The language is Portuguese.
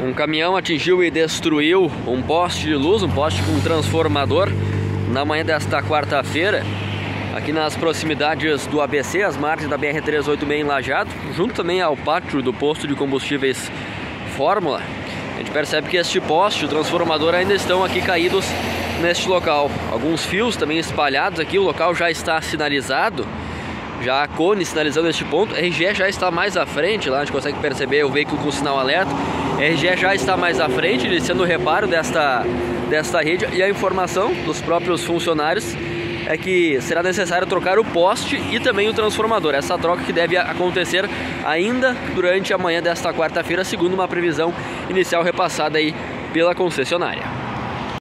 Um caminhão atingiu e destruiu um poste de luz, um poste com um transformador, na manhã desta quarta-feira, aqui nas proximidades do ABC, as margens da BR-386 em Lajado, junto também ao pátio do posto de combustíveis Fórmula. A gente percebe que este poste, o transformador, ainda estão aqui caídos neste local. Alguns fios também espalhados aqui, o local já está sinalizado já a Cone sinalizando este ponto. A RGE já está mais à frente, lá a gente consegue perceber o veículo com sinal alerta. A RGE já está mais à frente, iniciando o reparo desta, desta rede e a informação dos próprios funcionários é que será necessário trocar o poste e também o transformador. Essa troca que deve acontecer ainda durante a manhã desta quarta-feira, segundo uma previsão inicial repassada aí pela concessionária.